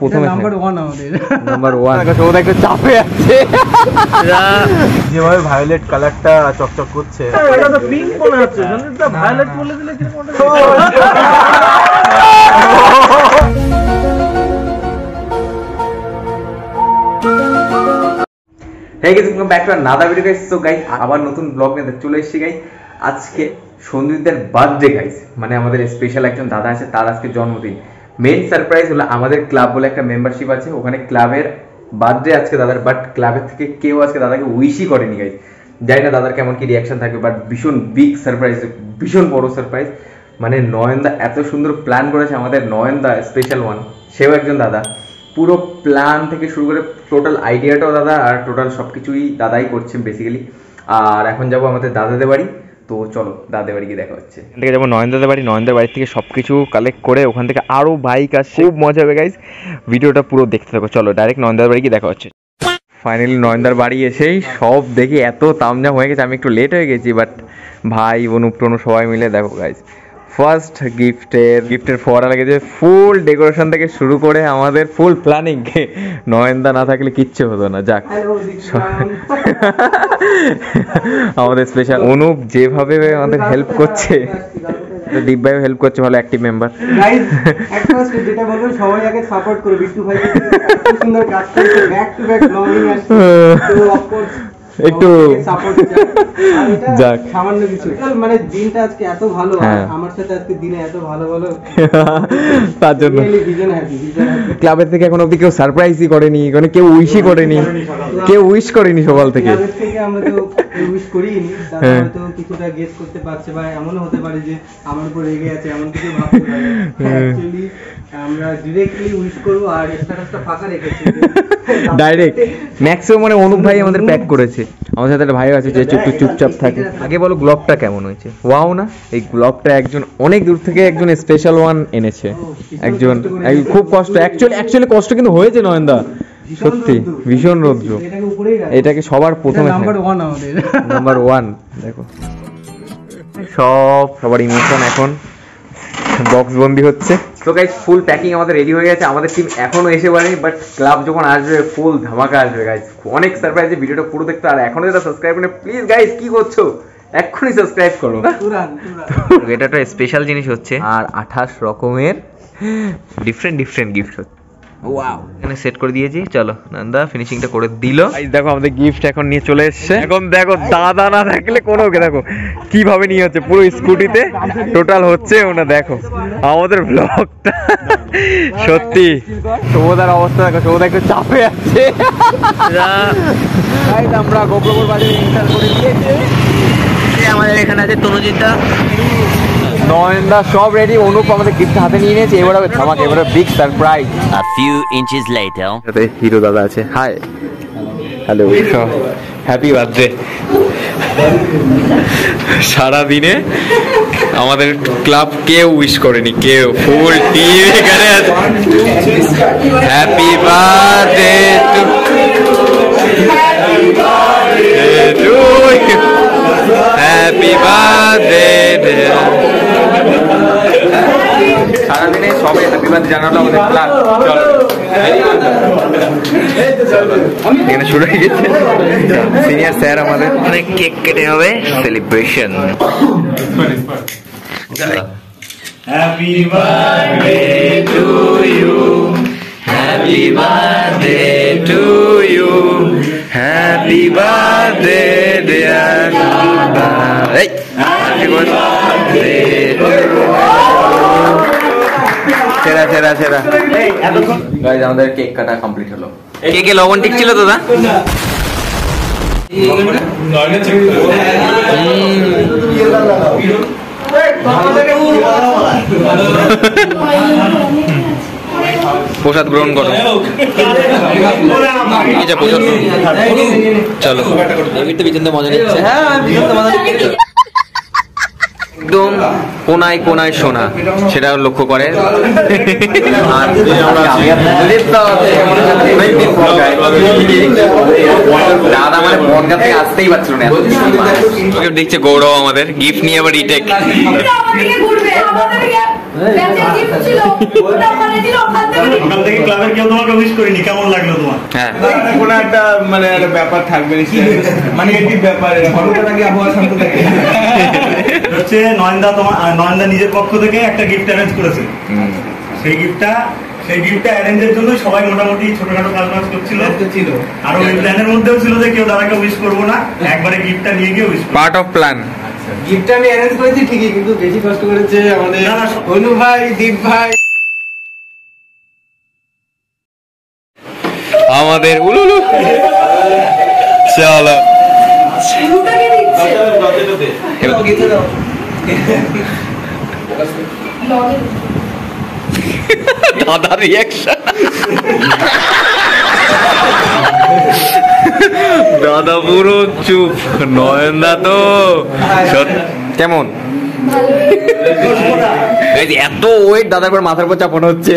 প্রথমে number one আমাদের number one সৌদা একটু চাপে আছে যেভাবে ভায়োলেট কালারটা চকচক করছে এটা তো পিঙ্ক মনে হচ্ছে ভায়োলেট বলে দিলে কীরকম হ্যাঁ গেছি back to another video guys তো গাইস আবার নতুন ব্লগ নিয়ে চলে এসেছি গাইস আজকে সন্দীপদের বার্থডে গাইস মানে আমাদের স্পেশাল একজন দাদা আছে তার আজকে জন্মদিন মেন সারপ্রাইজ হলো আমাদের ক্লাব বলে একটা মেম্বারশিপ আছে। ওখানে ক্লাবের বার্থডে আজকে দাদার বাট ক্লাবের থেকে কেউ আজকে দাদাকে উইশই করেনি গাইস জানি না দাদার কেমন কি রিয়াকশন থাকবে বাট ভীষণ বিগ সারপ্রাইজ ভীষণ বড় সারপ্রাইজ মানে নয়নদা এত সুন্দর প্ল্যান করেছে আমাদের, নয়নদা স্পেশাল ওয়ান সেও একজন দাদা। পুরো প্ল্যান থেকে শুরু করে টোটাল আইডিয়াটাও দাদা, আর টোটাল সব কিছুই দাদাই করছে বেসিক্যালি আর এখন যাব আমাদের দাদাদের বাড়ি। তো চলো দাদের বাড়ি গিয়ে দেখা হচ্ছে। এখান থেকে যাব নয়নদাদের বাড়ি। নয়নদার বাড়ি থেকে সব কিছু কালেক্ট করে ওখান থেকে আরও বাইক আসছে। খুব মজা হবে গাইজ ভিডিওটা পুরো দেখতে থাকো। চলো ডাইরেক্ট নয়নদার বাড়ি গিয়ে দেখা হচ্ছে। ফাইনালি নয়নদার বাড়ি এসেই সব দেখি এত তামজাম হয়ে গেছে। আমি একটু লেট হয়ে গেছি বাট ভাই বনু টনু সবাই মিলে দেখো গাইজ ফার্স্ট গিফটের গিফটের ফোয়ারা লেগেছে ফুল ডেকোরেশন থেকে শুরু করে আমাদের ফুল প্ল্যানিং নয়নদা না থাকলে কিচ্ছু হতো না যাক। আমাদের স্পেশাল অনুপ যেভাবে আমাদের হেল্প করছে দীপ ভাইও হেল্প করছে ভালো অ্যাক্টিভ মেম্বার যেটা বলব সবাই আগে সাপোর্ট করো বিট্টু ভাই সুন্দর কাজ করছে ব্যাক টু ব্যাক লংিং আসছে। তো অফ কোর্স একটু যাক। সামান্য কিছু। মানে দিনটা আজকে এত ভালো। হ্যাঁ। আমার সাথে আজকে দিনে এত ভালো ভালো তার জন্য। ক্লাবের থেকে এখন অব্দি কেউ সারপ্রাইজই করেনি মানে কেউ উইশই করেনি। কেউ উইশ করেনি সকাল থেকে। থেকে আমরা তো উইশ করিনি। হ্যাঁ। হয়তো কিছুটা গেস করতে পারছে বা এমনও হতে পারে যে আমার উপর রেগে আছে এমন কিছু ভাবতে পারে। হ্যাঁ। অ্যাকচুয়ালি আমরা ডিরেক্টলি উইশ করব আর স্ট্যাটাসটা ফাঁকা রেখেছি। ডাইরেক্ট ম্যাক্সিমাম মানে অনুপ ভাই আমাদের প্যাক করেছে। আমাদের সাথে একটা ভাই আছে যে একটু চুপচাপ থাকে। আগে বলো গ্লোবটা কেমন হয়েছে? ওয়াও না? এই গ্লোবটা একজন অনেক দূর থেকে একজন স্পেশাল ওয়ান এনেছে। একজন খুব কষ্ট। অ্যাকচুয়ালি অ্যাকচুয়ালি কষ্ট কিন্তু হয়েছে নয়নদা। সত্যি ভীষণ রৌদ্র এটাকে এটাকে সবার প্রথমে নাম্বার ওয়ান আমাদের। নাম্বার ওয়ান দেখো। সব সবার ইমোশন এখন। বক্স বন্দি হচ্ছে। তো গাইজ ফুল প্যাকিং আমাদের রেডি হয়ে গেছে। আমাদের টিম এখনও এসে পারেনি বাট ক্লাব যখন আসবে ফুল ধামাকা আসবে গাইজ অনেক সারপ্রাইজ ভিডিওটা পুরো দেখতে। আর এখনও যেটা সাবস্ক্রাইব করে প্লিজ গাইজ কি করছ? এক্ষুনি সাবস্ক্রাইব করো। এটা একটা স্পেশাল জিনিস হচ্ছে। আর আঠাশ রকমের ডিফারেন্ট ডিফারেন্ট গিফট হচ্ছে। ওয়াও এখানে সেট করে দিয়েছি। চলো নন্দা ফিনিশিংটা করে দিল। দেখো আমাদের গিফট এখন নিয়ে চলে এসেছে। এখন দেখো দাদা না থাকলে কোনো দেখো কীভাবে নিয়ে হচ্ছে? পুরো স্কুটিতে টোটাল হচ্ছে ওনা দেখো। আমাদের ব্লগটা সত্যি। সৌদার অবস্থা দেখো সৌদা একটু চাপে আছে। আমরা গোপ্রপুর বাজারে ইন্টার করে দিয়েছি। আমাদের এখানে আছে তনুজিৎদা। নয়নদা সব রেডি অনুপ আমাদের গিফট হাতে নিয়ে নিয়েছে এবার হবে ধামাক এবারে big surprise A few inches later. সাথে হিরো দাদা আছে হাই হ্যালো হ্যাপি বার্থডে সারা দিনে আমাদের ক্লাব কেউ উইশ করেনি কেউ। ফুল টিম এখানে আছে। Happy birthday to happy birthday সারাদিনে সবে হ্যাপি বার্থডে জানালো আমাদের ক্লাব চলো। এখানে শুরু হয়ে গেছে। সিনিয়র স্যার আমাদের। অনেক কেক কেটে হবে। Celebration happy birthday to you happy birthday dear এই হ্যাপি বার্থডে সেরা সেরা সেরা। গাইজ আমাদের কেক কাটা কমপ্লিট হলো। কেকে লবণ ঠিক ছিল দাদা? প্রসাদ গ্রহণ করো। প্রসাদ। চলো। পিছন মজা নিচ্ছে। একদম কোনায় কোনায় সোনা সেটা লক্ষ্য করে আর দাদা মানে বনগা থেকে আসতেই পারছিল না দেখছে গৌরব আমাদের গিফট নিয়ে আবার রিটেক তোমার? হ্যাঁ। কোনো একটা মানে একটা ব্যাপার থাকবে মানে একটি ব্যাপার হচ্ছে নয়নদা তোমার নয়নদা নিজের পক্ষ থেকে একটা গিফট অ্যারেঞ্জ করেছে। সেই গিফটটা সেই গিফটটা অ্যারেঞ্জের জন্য সবাই মোটামুটি ছোটখাটো কাজ বাজ করছিল ছিল। আর ওই প্ল্যানের মধ্যেও ছিল যে কেউ দাদাকে উইশ করব না একবারে গিফটটা নিয়ে গিয়ে উইশ পার্ট অফ প্ল্যান গিফটটা আমি অ্যারেঞ্জ করেছি ঠিকই কিন্তু বেশি কষ্ট করেছে আমাদের অনু ভাই দীপ ভাই। আমাদের উলুলু। চলো। দাদা রিয়াকশন দাদা পুরো চুপ। নয়নদা তো কেমন? এত ওয়েট দাদার পর মাথার উপর চাপানো হচ্ছে।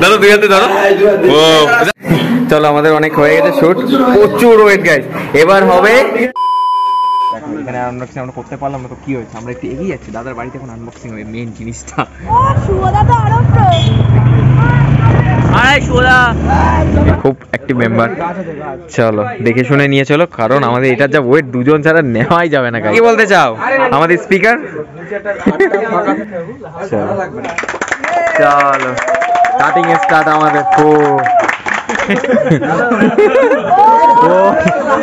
দাদা, দুই হাতে ধরো। চলো, আমাদের অনেক হয়ে গেছে শুট প্রচুর ওয়েট গাইস এবার হবে এখানে আনবক্সিং আমরা করতে পারলাম না তো কি হয়েছে? আমরা একটু এগিয়ে যাচ্ছি। দাদার বাড়িতে এখন আনবক্সিং হবে মেন জিনিসটা। খুব অ্যাক্টিভ মেম্বার চলো দেখে শুনে নিয়ে চলো কারণ আমাদের এটার যা ওয়েট দুজন ছাড়া নেওয়াই যাবে না কি বলতে চাও? আমাদের স্পিকার চলো। স্টার্টিং স্টার্ট আমাদের তো ও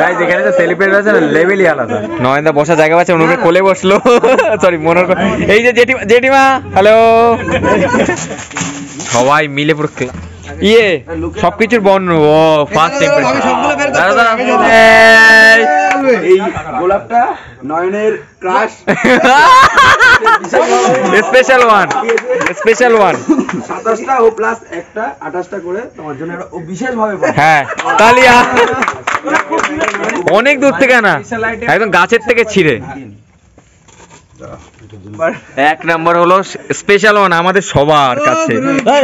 গাইজ এখানে যে সেলিব্রেট আছে না লেভেলই আলাদা। নয়নদা বসা জায়গা পাচ্ছে অনুকে কোলে বসল। সরি মনোর এই যে জেঠিমা জেঠিমা হ্যালো সবাই মিলে পুরো ইয়ে সবকিছুর বর্ণ ও ফার্স্ট এই গোলাপটা নয়নের crush special one special one সাতাশটা ও প্লাস একটা আঠাশটা করে তোমার জন্য একটা বিশেষ ভাবে হ্যাঁ তালিয়া। অনেক দূর থেকে না একদম গাছের থেকে ছিঁড়ে। এক নাম্বার হলো স্পেশাল ওয়ান আমাদের সবার কাছে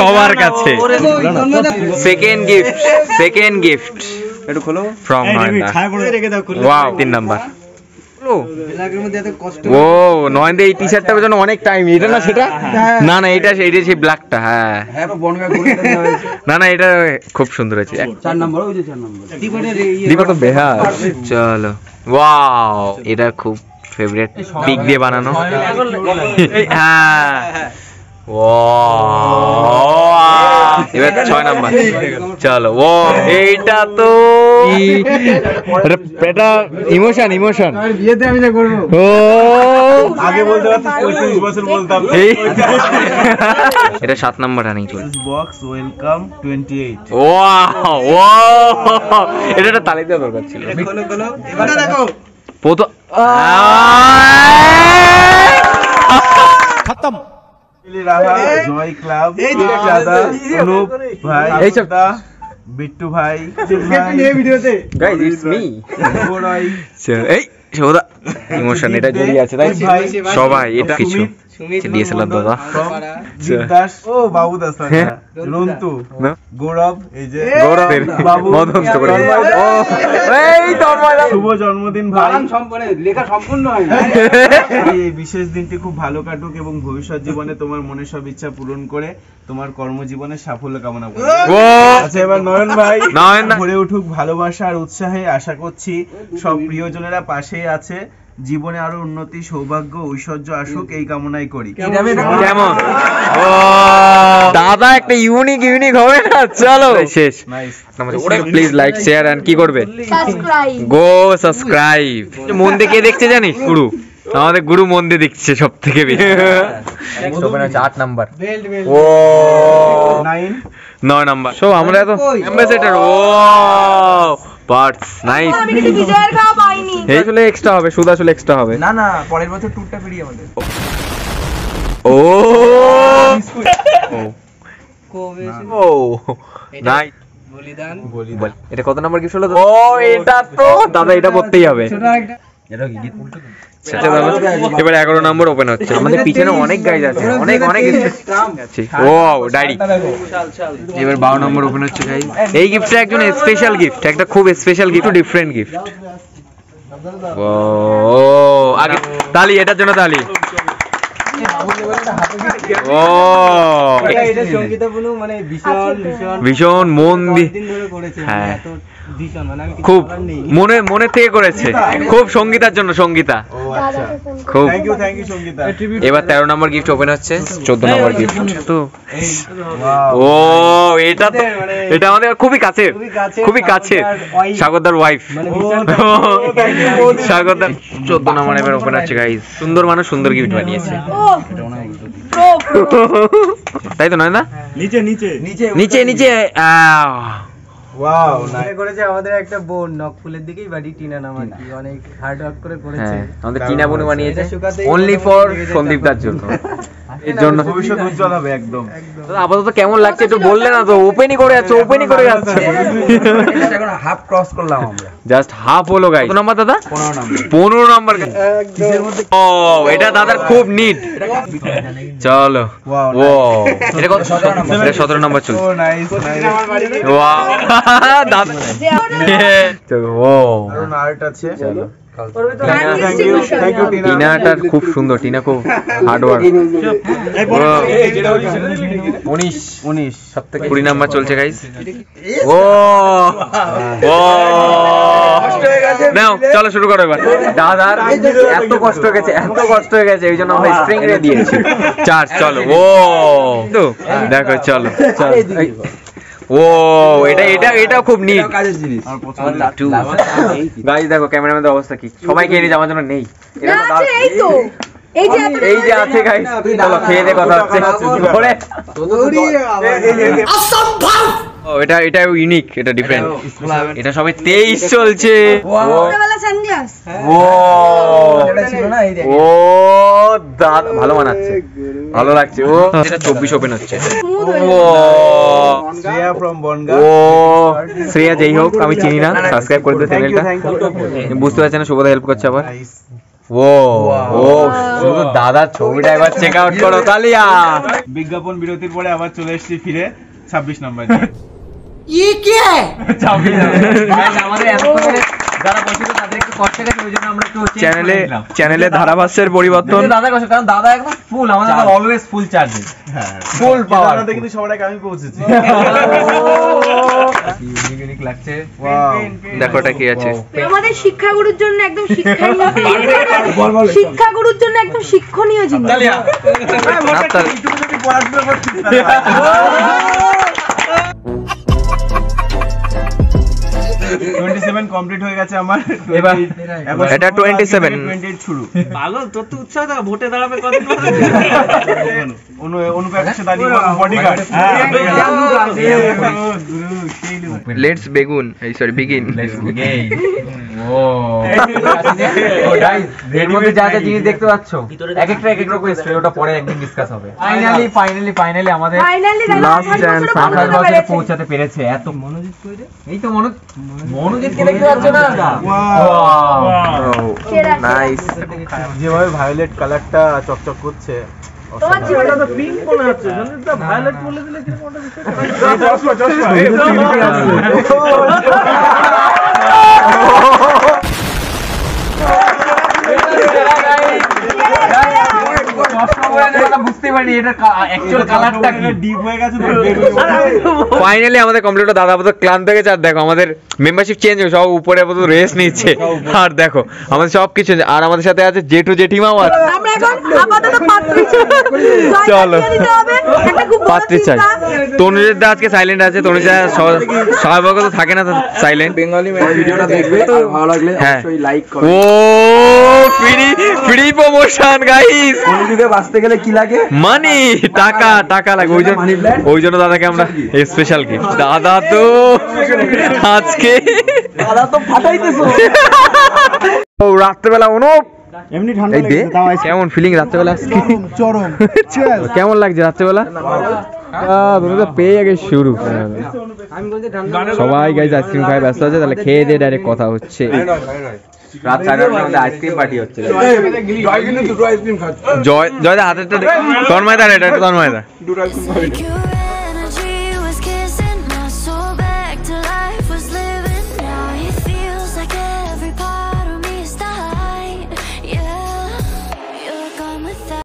সবার কাছে। সেকেন্ড গিফট সেকেন্ড গিফট একটু খোলো। ফ্রম নয়নদা। ওয়াও তিন নাম্বার। এলাকার মধ্যে এত ও নয়নদা এই টি শার্টটার জন্য অনেক টাইম এটা না সেটা? না না এটা এটা সেই ব্ল্যাকটা হ্যাঁ। হ্যাঁ না না এটা খুব সুন্দর হয়েছে। চার নম্বর ওই যে চার নম্বর। দীপনের তো বেহার চলো। ওয়াও এটা খুব ফেভারিট পিক দিয়ে বানানো। হ্যাঁ। Wow! এবার ছয় নাম্বার। চলো। ও এইটা তো এটা- ইমোশন ইমোশন বিয়েতে আমি যা করব। ও। আগে বলতে পঁয়ত্রিশ বছর বলতাম। এটা সাত নাম্বার রানিং চল বক্স ওয়েলকাম টোয়েন্টি এইট ও ও এটা একটা তালি দেওয়া দরকার ছিল। খোলো খোলো। এবারে দেখো। প্রথম রাহা জয় ক্লাব অনুপ ভাই বিট্টু ভাই ভিডিওতে। গাইস ইটস মি এই সৌদা ইমোশন এটা জড়িয়ে আছে তাই? ভাই, সবাই এটা কিছু। ডিএসএলআর দাদা? দাস ও বাবু দাস। রন্তু। গৌরব এই যে গৌরবের মদন তো করে। তন্ময় দা। ও এই শুভ জন্মদিন ভাই। লেখা সম্পূর্ণ হয় এই বিশেষ দিনটি খুব ভালো কাটুক এবং ভবিষ্যৎ জীবনে তোমার মনের সব ইচ্ছা পূরণ করে তোমার কর্মজীবনে সাফল্য কামনা করি। আচ্ছা এবার নয়ন ভাই নয়ন ভরে উঠুক ভালোবাসা আর উৎসাহে আশা করছি সব প্রিয়জনেরা পাশেই আছে। জীবনে আরও উন্নতি সৌভাগ্য ঐশ্বর্য আসুক এই কামনাই করি। কেমন? দাদা একটা ইউনিক ইউনিক হবে না? চলো। শেষ। প্লিজ লাইক শেয়ার এন্ড কি করবে? গো সাবস্ক্রাইব মন দিয়ে কে দেখছে জানিস? গুরু। আমাদের গুরু মন দিয়ে দেখছে সব থেকে বেশি আট নাম্বার। ও। নয় নাম্বার। সো আমরা তো কই? ও। পার্টস নাইস আমি কিন্তু বিজয়ের খাওয়া পাইনি। এই আসলে এক্সট্রা হবে সুদ আসলে এক্সট্রা হবে। না না পরের বছর ট্যুরটা ফ্রি আমাদের। ও! ও বলিদান? এটা কত নাম্বার গিফট হলো ও এটা তো দাদা এটা করতেই হবে। এবার এগারো নম্বর ওপেন হচ্ছে। আমাদের পিছনে অনেক গাইজ আছে। অনেক অনেক ও ডায়েরি এবার বারো নম্বর ওপেন হচ্ছে গাইজ এই গিফটটা একজন স্পেশাল গিফট একটা খুব স্পেশাল গিফট ডিফারেন্ট গিফট ও আগে তালি এটার জন্য তালি। ও মানে ভীষণ মন দিয়ে করেছে হ্যাঁ। মানে খুব মনে মনে থেকে করেছে। খুব সঙ্গীতার জন্য সঙ্গীতা। আচ্ছা। খুব। এবার তেরো নম্বর গিফট ওপেন হচ্ছে চোদ্দ নম্বর গিফট তো ও এটা তো এটা আমাদের খুবই কাছে খুবই কাছে, সাগরদার ওয়াইফ মানে সাগরদার চোদ্দ নম্বর এবার ওপেন হচ্ছে গাইস সুন্দর মানুষ সুন্দর গিফট বানিয়েছে। তাই তো নয় না? নিচে নিচে নিচে। নিচে নিচে আহ, ওয়াও করেছে আমাদের একটা বোন নকফুলের দিকেই বাড়ি টিনা নাম আর কি। অনেক হার্ড ওয়ার্ক করে করেছে। হ্যাঁ আমাদের টিনা বনু বানিয়েছে। অনলি ফর সন্দীপ দার জন্য। এর জন্য। ভবিষ্যৎ উজ্জ্বল হবে একদম। আপাতত কেমন লাগছে একটু বললে না তো? ওপেনই করে যাচ্ছে ওপেনই করে যাচ্ছে। এখন হাফ ক্রস করলাম আমরা। জাস্ট হাফ হলো গাই কত নাম্বার দাদা? পনেরো নাম্বার। পনেরো নাম্বার ও এটা দাদার খুব নিট চলো। Wow, ও এটা কত? এটা সতেরো নাম্বার। চলছে। ও নাইস নাইস টিনাটার খুব সুন্দর টিনা খুব হার্ড ওয়ার্ক উনিশ। উনিশ। সব থেকে কুড়ি নাম্বার চলছে গাইস ও ও নাও চলো শুরু করো এবার। দাদার এত কষ্ট হয়ে গেছে এত কষ্ট হয়ে গেছে এই জন্য আমরা স্ট্রিং রে দিয়েছি। চার চলো। ও দেখো চলো। চলো। ও এটা এটা এটাও খুব নিট কাজের জিনিস। দেখো ক্যামেরাম্যানদের অবস্থা কি? সবাই খেয়ে আমার জন্য নেই। এটা। এই তো। এই যে এই যে আছে চলো খেয়ে দিয়ে কথা হচ্ছে। ধরে ও এটা এটা ইউনিক এটা ডিফারেন্ট এটা সবে তেইশ চলছে। ও। দাদা ভালো মানাচ্ছে। ভালো লাগছে ও। এটা চব্বিশ ওপেন হচ্ছে। ও। শ্রেয়া ফ্রম বনগা। ও। শ্রেয়া যেই হোক আমি চিনি না। সাবস্ক্রাইব করে দিও চ্যানেলটা বুঝতে পারছে না শুভদা হেল্প করছে আবার? ও ও শুধু দাদার ছবিটা একবার চেক আউট করো কালিয়া বিজ্ঞাপন বিরতির পরে আবার চলে এসেছি ফিরে ছাব্বিশ নম্বর আমাদের এত করে যারা বসে তাদের একটু কষ্ট গেছে ওই জন্য আমরা একটু চ্যানেলে চ্যানেলে ধারাভাষ্যের পরিবর্তন দাদা কষ্ট কারণ দাদা একদম ফুল আমাদের অলওয়েজ ফুল চার্জে হ্যাঁ ফুল পাওয়ার জানাতে কিন্তু সবার আগে আমি পৌঁছেছি ইউনিক ইউনিক লাগছে দেখো ওটা কি আছে আমাদের শিক্ষাগুরুর জন্য একদম শিক্ষণীয় শিক্ষাগুরুর জন্য একদম শিক্ষণীয় জিনিস don't আপনার একটু যদি পড়াশোনা করছি তাহলে টোয়েন্টি সেভেন কমপ্লিট হয়ে গেছে আমার এবার এটা 27 28 শুরু পাগল তোর তো উৎসাহ থাকা ভোটে দাঁড়াবে পরে অনু দাঁড়িয়ে বডিগার্ড লেটস বেগুন এই সরি বিগিন ও গাইস এর মধ্যে যা যা জিনিস দেখতে পাচ্ছ এক একটা এক এক রকম স্টোরি ওটা পরে একদিন ডিসকাস হবে ফাইনালি ফাইনালি ফাইনালি আমাদের chance, বছরে পৌঁছাতে পেরেছে এত মনোজিৎ এই তো মনোজ মনোজিৎকে দেখতে পাচ্ছ না? নাইস যেভাবে ভায়োলেট কালারটা চকচক করছে তোমার জীবনে পিঙ্ক মনে হচ্ছে ভায়োলেট বলে দিলে এটা অ্যাকচুয়াল কালারটা কি? ডিপ হয়ে গেছে ফাইনালি আমাদের কমপ্লিট দাদা আপাতত ক্লান্ত হয়ে গেছে। আর দেখো আমাদের মেম্বারশিপ চেঞ্জ হয়ে সব উপরে আপাতত রেস্ট নিচ্ছে। আর দেখো আমাদের সব কিছু আর আমাদের সাথে আছে জেঠু জেঠিমাও আছে। আমরা এখন আপাতত পাত্রী চলো। পাত্রী চাই। তনুজের দা আজকে সাইলেন্ট আছে। তনুজা স্বাভাবিকত থাকে না সাইলেন্ট বেঙ্গলি ভিডিওটা দেখবে ভালো লাগলে হ্যাঁ। অবশ্যই লাইক ও ফ্রি ফ্রি প্রমোশন গাইস বাঁচতে গেলে কি লাগে? মানি টাকা টাকা লাগে। ওই জন্য ওই জন্য দাদাকে আমরা স্পেশাল গিফট দাদা তো আজকে দাদা তো ফাটাইতেছো। ও রাত্রেবেলা অনুপ। এমনি ঠান্ডা কেমন ফিলিং রাত্রেবেলা? আজকে চরম। কেমন লাগছে রাত্রেবেলা? পেয়ে গেছে শুরু। আমি বলছি ঠান্ডা সবাই গাইজ আইসক্রিম খাই ব্যস্ত আছে তাহলে খেয়ে দিয়ে ডাইরেক্ট কথা হচ্ছে। রাত সাড়ে নটার মধ্যে আইসক্রিম পার্টি হচ্ছে। জয় কিন্তু দুটো আইসক্রিম খাচ্ছে জয় জয় দা হাতেরটা তন্ময় দা এটা তন্ময় দা। দুটো আইসক্রিম